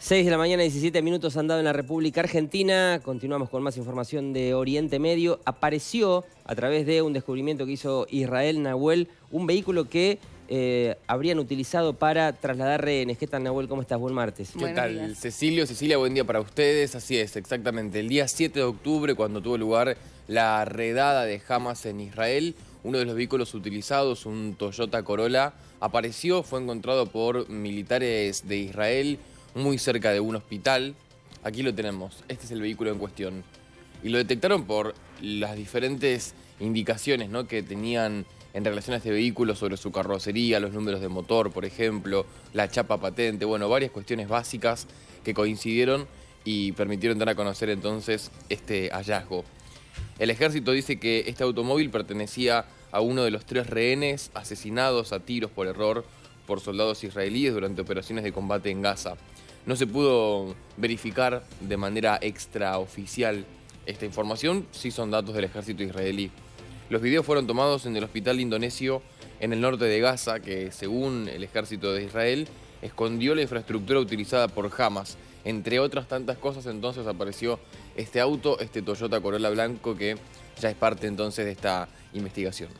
6 de la mañana, 17 minutos han dado en la República Argentina. Continuamos con más información de Oriente Medio. Apareció a través de un descubrimiento que hizo Israel Nahuel, un vehículo que eh, habrían utilizado para trasladar rehenes. ¿Qué tal, Nahuel? ¿Cómo estás? Buen martes. ¿Qué tal, Cecilio? Cecilia, buen día para ustedes. Así es, exactamente. El día 7 de octubre, cuando tuvo lugar la redada de Hamas en Israel, uno de los vehículos utilizados, un Toyota Corolla, apareció, fue encontrado por militares de Israel muy cerca de un hospital. Aquí lo tenemos, este es el vehículo en cuestión. Y lo detectaron por las diferentes indicaciones ¿no? que tenían en relación a este vehículo sobre su carrocería, los números de motor, por ejemplo, la chapa patente, bueno, varias cuestiones básicas que coincidieron y permitieron dar a conocer entonces este hallazgo. El ejército dice que este automóvil pertenecía a uno de los tres rehenes asesinados a tiros por error por soldados israelíes durante operaciones de combate en Gaza. No se pudo verificar de manera extraoficial esta información, sí son datos del ejército israelí. Los videos fueron tomados en el hospital indonesio en el norte de Gaza, que según el ejército de Israel escondió la infraestructura utilizada por Hamas. Entre otras tantas cosas entonces apareció este auto, este Toyota Corolla blanco que ya es parte entonces de esta investigación.